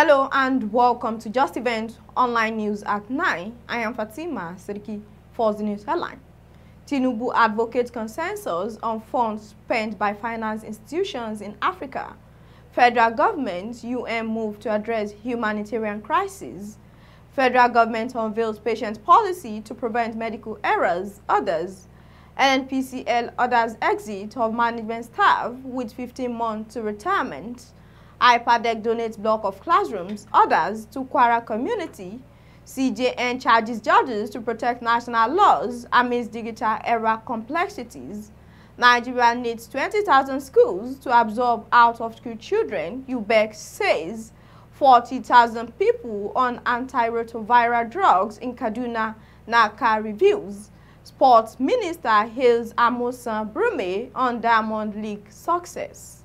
Hello and welcome to Just Event Online News at 9. I am Fatima Sidiki for the news headline. Tinubu advocates consensus on funds spent by finance institutions in Africa. Federal government UN move to address humanitarian crisis. Federal government unveils patient policy to prevent medical errors. Others. NNPCL orders exit of management staff with 15 months to retirement. HYPPADEC donates block of classrooms. Others to Kwara community. CJN charges judges to protect national laws amidst digital era complexities. Nigeria needs 20,000 schools to absorb out-of-school children, UBEC says. 40,000 people on antiretroviral drugs in Kaduna, NACA reviews. Sports Minister hails Amusan Brume on Diamond League success.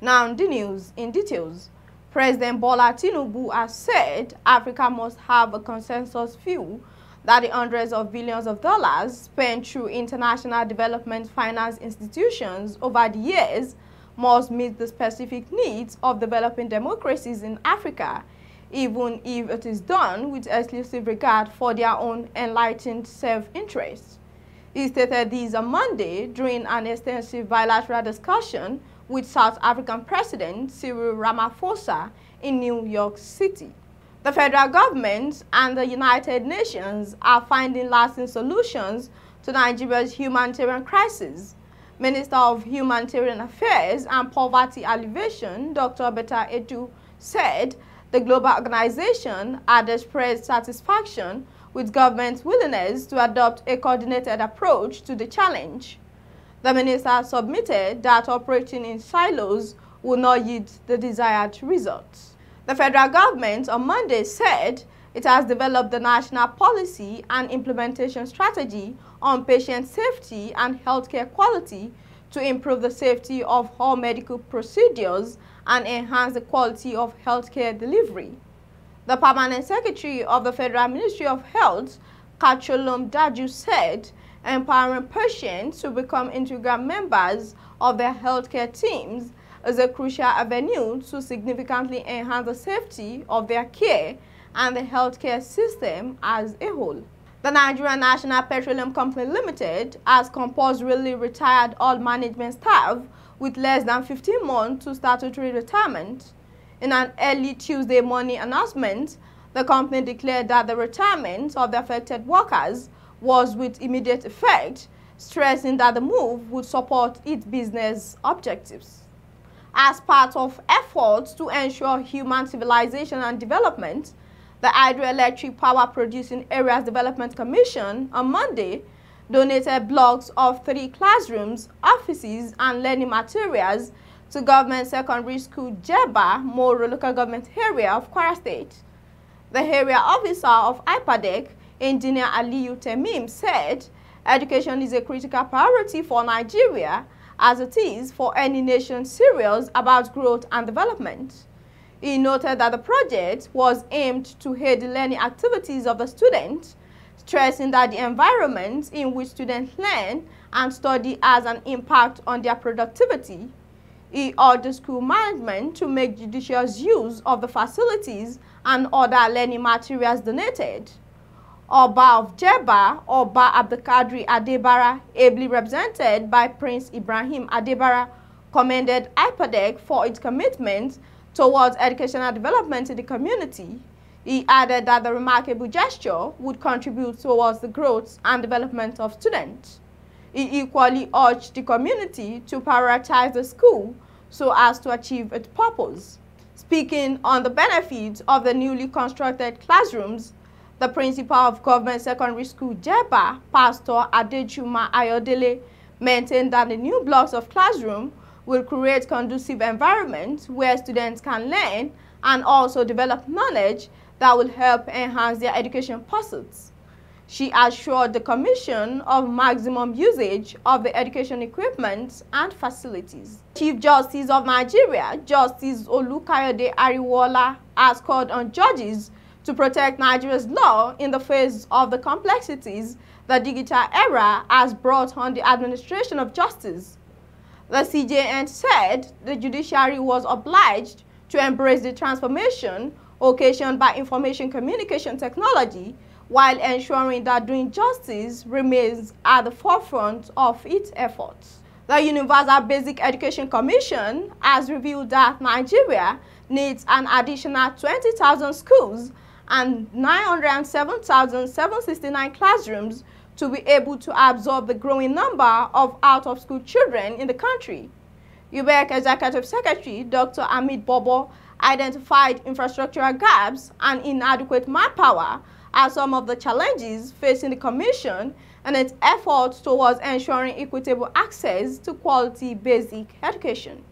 Now, the news in details. President Bola Tinubu has said Africa must have a consensus view that the hundreds of billions of dollars spent through international development finance institutions over the years must meet the specific needs of developing democracies in Africa, even if it is done with exclusive regard for their own enlightened self-interest. He stated this on Monday during an extensive bilateral discussion with South African President Cyril Ramaphosa in New York City. The federal government and the United Nations are finding lasting solutions to Nigeria's humanitarian crisis. Minister of Humanitarian Affairs and Poverty Alleviation, Dr. Betta Edu, said the global organization had expressed satisfaction with government's willingness to adopt a coordinated approach to the challenge. The minister submitted that operating in silos will not yield the desired results. The federal government on Monday said it has developed the national policy and implementation strategy on patient safety and healthcare quality to improve the safety of all medical procedures and enhance the quality of healthcare delivery. The permanent secretary of the Federal Ministry of Health, Kachollom Daju, said empowering patients to become integral members of their healthcare teams is a crucial avenue to significantly enhance the safety of their care and the healthcare system as a whole. The Nigerian National Petroleum Company Limited has compulsorily retired all management staff with less than 15 months to statutory retirement. In an early Tuesday morning announcement, the company declared that the retirement of the affected workers was with immediate effect, stressing that the move would support its business objectives. As part of efforts to ensure human civilization and development, the Hydroelectric Power Producing Areas Development Commission on Monday donated blocks of three classrooms, offices, and learning materials to Government Secondary School Jeba, Moro local government area of Kwara State. The area officer of HYPPADEC Engineer Aliyu Temim said, education is a critical priority for Nigeria as it is for any nation serious about growth and development. He noted that the project was aimed to aid the learning activities of the students, stressing that the environment in which students learn and study has an impact on their productivity. He urged school management to make judicious use of the facilities and other learning materials donated. Oba of Jeba, Oba Abdelkadri Adebara, ably represented by Prince Ibrahim Adebara, commended HYPPADEC for its commitment towards educational development in the community. He added that the remarkable gesture would contribute towards the growth and development of students. He equally urged the community to prioritize the school so as to achieve its purpose. Speaking on the benefits of the newly constructed classrooms, the principal of Government Secondary School Jeba, Pastor Adejuma Ayodele, maintained that the new blocks of classroom will create conducive environments where students can learn and also develop knowledge that will help enhance their education pursuits. She assured the Commission of maximum usage of the education equipment and facilities. Chief Justice of Nigeria, Justice Olukayode Ariwoola, has called on judges to protect Nigeria's law in the face of the complexities the digital era has brought on the administration of justice. The CJN said the judiciary was obliged to embrace the transformation occasioned by information communication technology while ensuring that doing justice remains at the forefront of its efforts. The Universal Basic Education Commission has revealed that Nigeria needs an additional 20,000 schools and 907,769 classrooms to be able to absorb the growing number of out-of-school children in the country. UBEC Executive Secretary Dr. Hamid Bobboyi identified infrastructural gaps and inadequate manpower are some of the challenges facing the Commission and its efforts towards ensuring equitable access to quality basic education.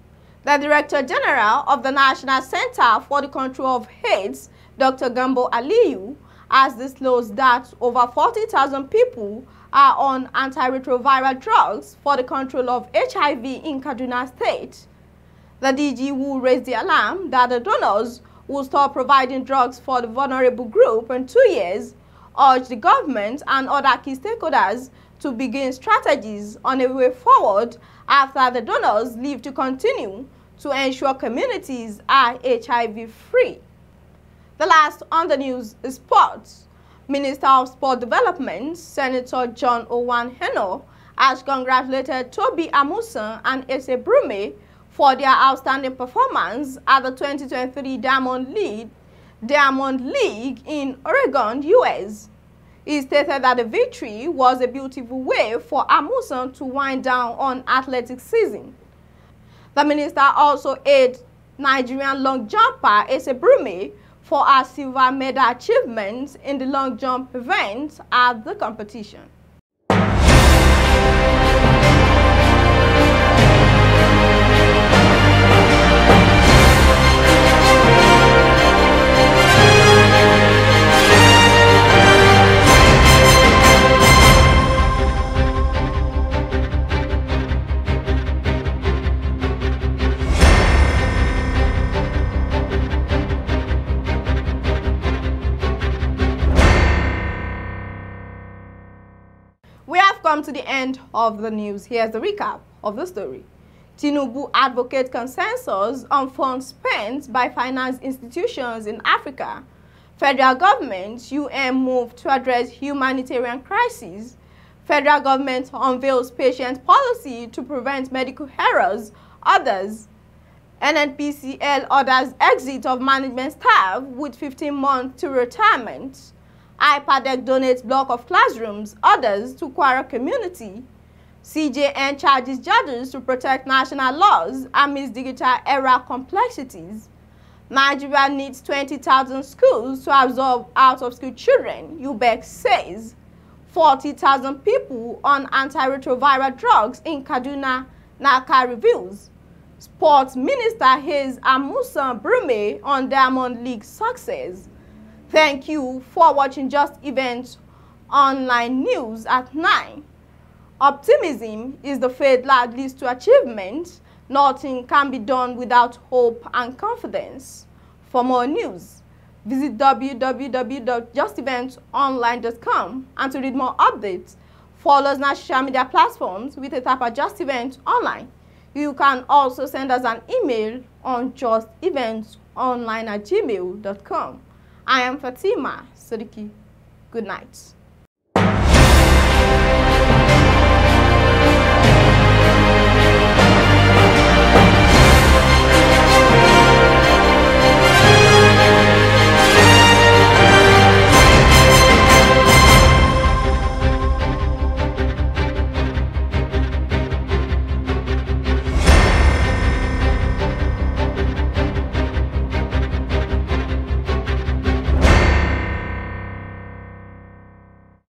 The Director General of the National Center for the Control of AIDS, Dr. Gambo Aliyu, has disclosed that over 40,000 people are on antiretroviral drugs for the control of HIV in Kaduna State. The DG will raise the alarm that the donors will stop providing drugs for the vulnerable group in two years, urge the government and other key stakeholders to begin strategies on a way forward after the donors leave to continue to ensure communities are HIV-free. The last on the news is sports. Minister of Sport Development, Senator John Owan Enoh, has congratulated Tobi Amusan and Ese Brume for their outstanding performance at the 2023 Diamond League, Diamond League in Oregon, U.S. He stated that the victory was a beautiful way for Amusan to wind down on athletic season. The minister also aided Nigerian long jumper Ese Brume for our silver medal achievements in the long jump event at the competition. End of the news. Here's the recap of the story. Tinubu advocates consensus on funds spent by finance institutions in Africa. Federal government, UN move to address humanitarian crisis. Federal government unveils patient policy to prevent medical errors. Others. NNPCL orders exit of management staff with 15 months to retirement. HYPPADEC donates block of classrooms, others to Kwara community. CJN charges judges to protect national laws amidst digital era complexities. Nigeria needs 20,000 schools to absorb out-of-school children, UBEC says. 40,000 people on antiretroviral drugs in Kaduna, NACA reveals. Sports Minister Hayes Amusan Brume on Diamond League success. Thank you for watching Just Events online news at 9. Optimism is the faith that leads to achievement. Nothing can be done without hope and confidence. For more news, visit www.justeventsonline.com and to read more updates, follow us on social media platforms with a tap at Just Events Online. You can also send us an email on justeventsonline at gmail.com. I am Fatima Sadiki. Good night.